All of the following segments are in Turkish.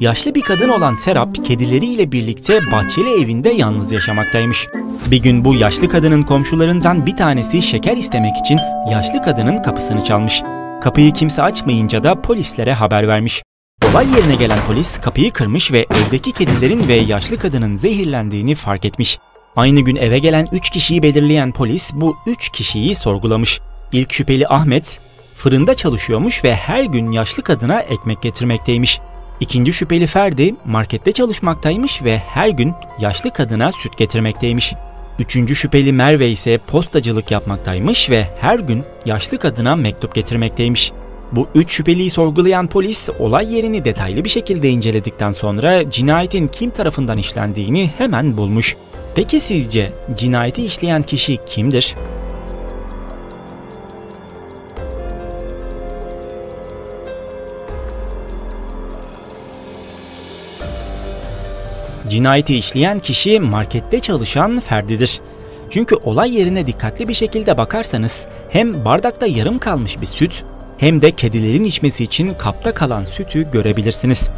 Yaşlı bir kadın olan Serap, kedileriyle birlikte bahçeli evinde yalnız yaşamaktaymış. Bir gün bu yaşlı kadının komşularından bir tanesi şeker istemek için yaşlı kadının kapısını çalmış. Kapıyı kimse açmayınca da polislere haber vermiş. Olay yerine gelen polis kapıyı kırmış ve evdeki kedilerin ve yaşlı kadının zehirlendiğini fark etmiş. Aynı gün eve gelen 3 kişiyi belirleyen polis bu 3 kişiyi sorgulamış. İlk şüpheli Ahmet fırında çalışıyormuş ve her gün yaşlı kadına ekmek getirmekteymiş. İkinci şüpheli Ferdi markette çalışmaktaymış ve her gün yaşlı kadına süt getirmekteymiş. Üçüncü şüpheli Merve ise postacılık yapmaktaymış ve her gün yaşlı kadına mektup getirmekteymiş. Bu üç şüpheliyi sorgulayan polis olay yerini detaylı bir şekilde inceledikten sonra cinayetin kim tarafından işlendiğini hemen bulmuş. Peki sizce cinayeti işleyen kişi kimdir? Cinayeti işleyen kişi markette çalışan Ferdi'dir. Çünkü olay yerine dikkatli bir şekilde bakarsanız hem bardakta yarım kalmış bir süt hem de kedilerin içmesi için kapta kalan sütü görebilirsiniz.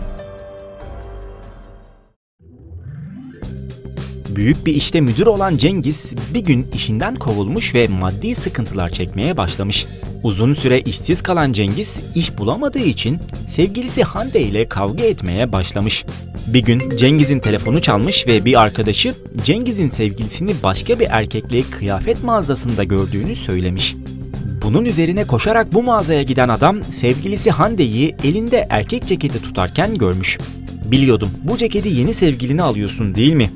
Büyük bir işte müdür olan Cengiz bir gün işinden kovulmuş ve maddi sıkıntılar çekmeye başlamış. Uzun süre işsiz kalan Cengiz iş bulamadığı için sevgilisi Hande ile kavga etmeye başlamış. Bir gün Cengiz'in telefonu çalmış ve bir arkadaşı Cengiz'in sevgilisini başka bir erkekle kıyafet mağazasında gördüğünü söylemiş. Bunun üzerine koşarak bu mağazaya giden adam sevgilisi Hande'yi elinde erkek ceketi tutarken görmüş. Biliyordum bu ceketi yeni sevgilini alıyorsun değil mi?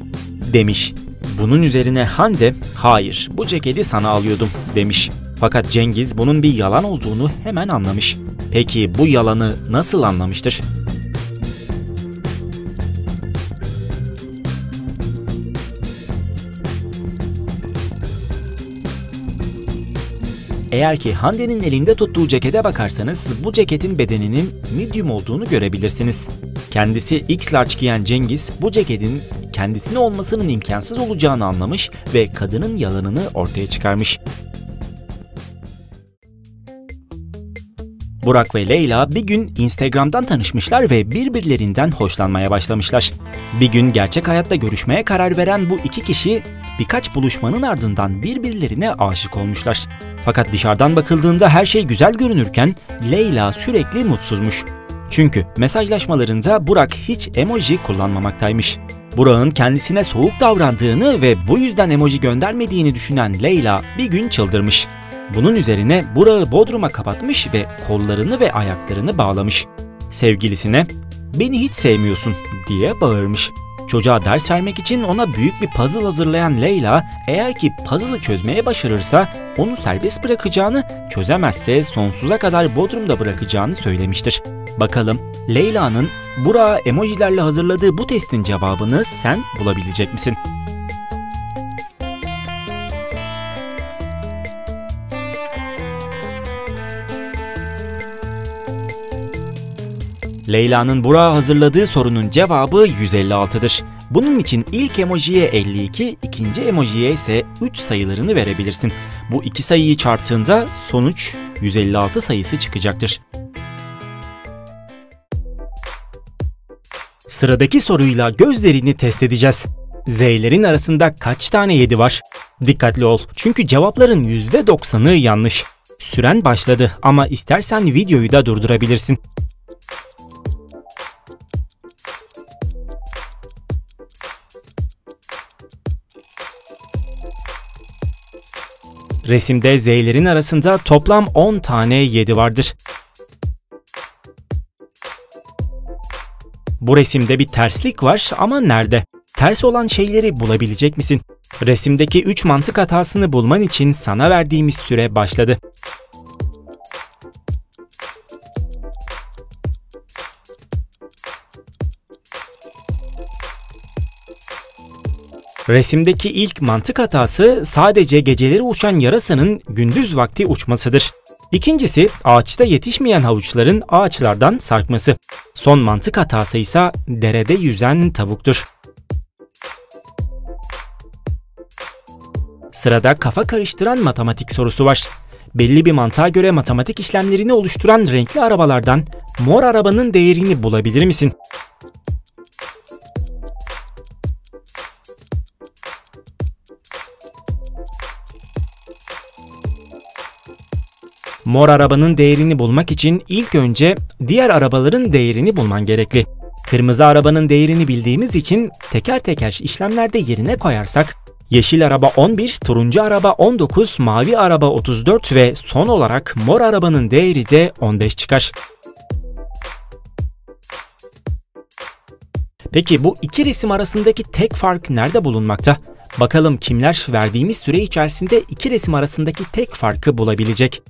demiş. Bunun üzerine Hande hayır bu ceketi sana alıyordum demiş. Fakat Cengiz bunun bir yalan olduğunu hemen anlamış. Peki bu yalanı nasıl anlamıştır? Eğer ki Hande'nin elinde tuttuğu cekete bakarsanız bu ceketin bedeninin medium olduğunu görebilirsiniz. Kendisi X large giyen Cengiz bu ceketin kendisine olmasının imkansız olacağını anlamış ve kadının yalanını ortaya çıkarmış. Burak ve Leyla bir gün Instagram'dan tanışmışlar ve birbirlerinden hoşlanmaya başlamışlar. Bir gün gerçek hayatta görüşmeye karar veren bu iki kişi birkaç buluşmanın ardından birbirlerine aşık olmuşlar. Fakat dışarıdan bakıldığında her şey güzel görünürken Leyla sürekli mutsuzmuş. Çünkü mesajlaşmalarında Burak hiç emoji kullanmamaktaymış. Burak'ın kendisine soğuk davrandığını ve bu yüzden emoji göndermediğini düşünen Leyla bir gün çıldırmış. Bunun üzerine Burak'ı Bodrum'a kapatmış ve kollarını ve ayaklarını bağlamış. Sevgilisine "Beni hiç sevmiyorsun." diye bağırmış. Çocuğa ders vermek için ona büyük bir puzzle hazırlayan Leyla, eğer ki puzzle'ı çözmeye başarırsa onu serbest bırakacağını, çözemezse sonsuza kadar Bodrum'da bırakacağını söylemiştir. Bakalım Leyla'nın Burak'a emojilerle hazırladığı bu testin cevabını sen bulabilecek misin? Leyla'nın Burak'a hazırladığı sorunun cevabı 156'dır. Bunun için ilk emojiye 52, ikinci emojiye ise 3 sayılarını verebilirsin. Bu iki sayıyı çarptığında sonuç 156 sayısı çıkacaktır. Sıradaki soruyla gözlerini test edeceğiz. Z'lerin arasında kaç tane 7 var? Dikkatli ol çünkü cevapların %90'ı yanlış. Süren başladı ama istersen videoyu da durdurabilirsin. Resimde Z'lerin arasında toplam 10 tane 7 vardır. Bu resimde bir terslik var ama nerede? Ters olan şeyleri bulabilecek misin? Resimdeki 3 mantık hatasını bulman için sana verdiğimiz süre başladı. Resimdeki ilk mantık hatası sadece geceleri uçan yarasanın gündüz vakti uçmasıdır. İkincisi ağaçta yetişmeyen havuçların ağaçlardan sarkması. Son mantık hatası ise derede yüzen tavuktur. Sırada kafa karıştıran matematik sorusu var. Belli bir mantığa göre matematik işlemlerini oluşturan renkli arabalardan mor arabanın değerini bulabilir misin? Mor arabanın değerini bulmak için ilk önce diğer arabaların değerini bulman gerekli. Kırmızı arabanın değerini bildiğimiz için teker teker işlemlerde yerine koyarsak yeşil araba 11, turuncu araba 19, mavi araba 34 ve son olarak mor arabanın değeri de 15 çıkar. Peki bu iki resim arasındaki tek fark nerede bulunmakta? Bakalım kimler verdiğimiz süre içerisinde iki resim arasındaki tek farkı bulabilecek?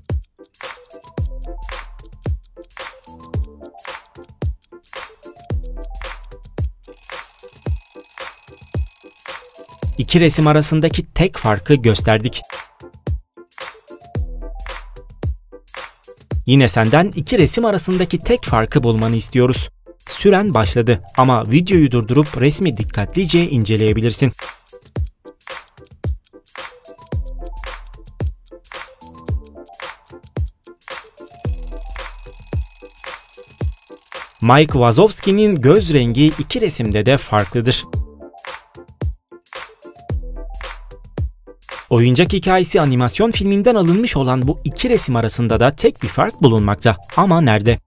İki resim arasındaki tek farkı gösterdik. Yine senden iki resim arasındaki tek farkı bulmanı istiyoruz. Süren başladı ama videoyu durdurup resmi dikkatlice inceleyebilirsin. Mike Wazowski'nin göz rengi iki resimde de farklıdır. Oyuncak hikayesi animasyon filminden alınmış olan bu iki resim arasında da tek bir fark bulunmakta. Ama nerede?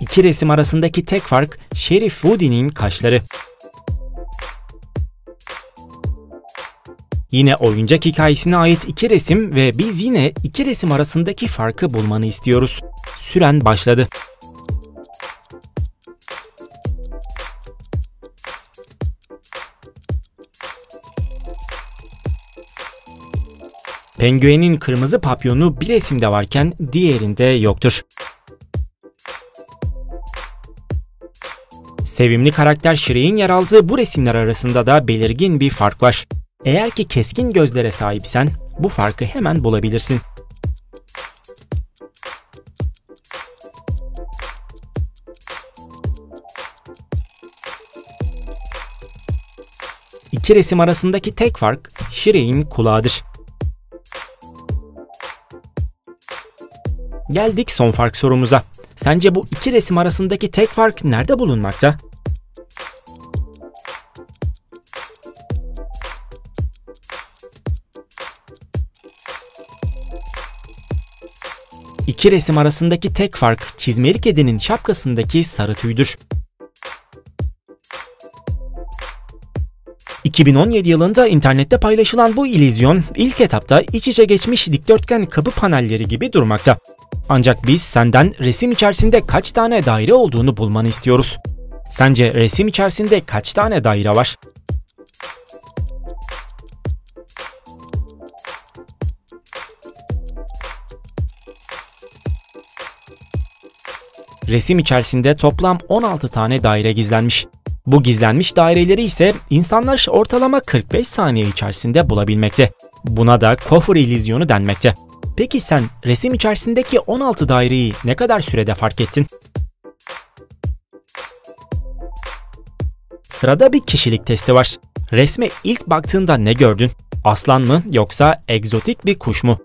İki resim arasındaki tek fark Sheriff Woody'nin kaşları. Yine oyuncak hikayesine ait iki resim ve biz yine iki resim arasındaki farkı bulmanı istiyoruz. Süren başladı. Penguenin kırmızı papyonu bir resimde varken diğerinde yoktur. Sevimli karakter Shrek'in yer aldığı bu resimler arasında da belirgin bir fark var. Eğer ki keskin gözlere sahipsen bu farkı hemen bulabilirsin. İki resim arasındaki tek fark Shrek'in kulağıdır. Geldik son fark sorumuza. Sence bu iki resim arasındaki tek fark nerede bulunmakta? İki resim arasındaki tek fark çizmeli kedinin şapkasındaki sarı tüydür. 2017 yılında internette paylaşılan bu illüzyon ilk etapta iç içe geçmiş dikdörtgen kapı panelleri gibi durmakta. Ancak biz senden resim içerisinde kaç tane daire olduğunu bulmanı istiyoruz. Sence resim içerisinde kaç tane daire var? Resim içerisinde toplam 16 tane daire gizlenmiş. Bu gizlenmiş daireleri ise insanlar ortalama 45 saniye içerisinde bulabilmekte. Buna da Koffer illüzyonu denmekte. Peki sen resim içerisindeki 16 daireyi ne kadar sürede fark ettin? Sırada bir kişilik testi var. Resme ilk baktığında ne gördün? Aslan mı yoksa egzotik bir kuş mu?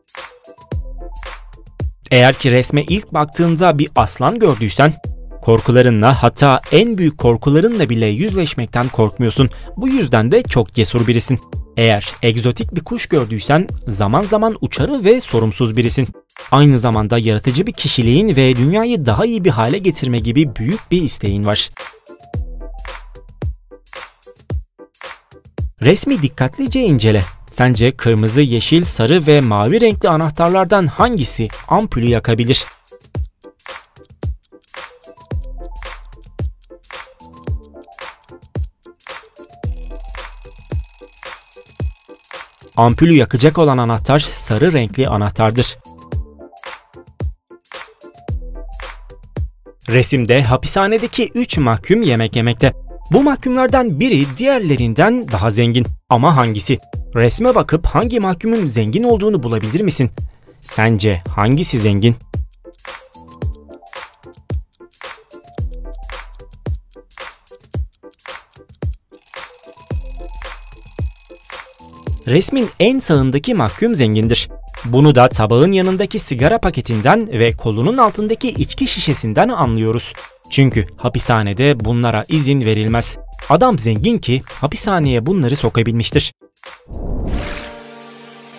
Eğer ki resme ilk baktığında bir aslan gördüysen korkularınla hatta en büyük korkularınla bile yüzleşmekten korkmuyorsun. Bu yüzden de çok cesur birisin. Eğer egzotik bir kuş gördüysen zaman zaman uçarı ve sorumsuz birisin. Aynı zamanda yaratıcı bir kişiliğin ve dünyayı daha iyi bir hale getirme gibi büyük bir isteğin var. Resmi dikkatlice incele. Sence kırmızı, yeşil, sarı ve mavi renkli anahtarlardan hangisi ampulü yakabilir? Ampulü yakacak olan anahtar sarı renkli anahtardır. Resimde hapishanedeki 3 mahkum yemek yemekte. Bu mahkumlardan biri diğerlerinden daha zengin. Ama hangisi? Resme bakıp hangi mahkumun zengin olduğunu bulabilir misin? Sence hangisi zengin? Resmin en sağındaki mahkum zengindir. Bunu da tabağın yanındaki sigara paketinden ve kolunun altındaki içki şişesinden anlıyoruz. Çünkü hapishanede bunlara izin verilmez. Adam zengin ki hapishaneye bunları sokabilmiştir.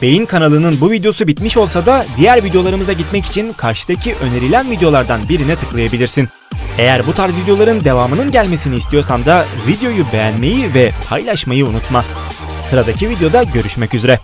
Beyin kanalının bu videosu bitmiş olsa da diğer videolarımıza gitmek için karşıdaki önerilen videolardan birine tıklayabilirsin. Eğer bu tarz videoların devamının gelmesini istiyorsan da videoyu beğenmeyi ve paylaşmayı unutma. Sıradaki videoda görüşmek üzere.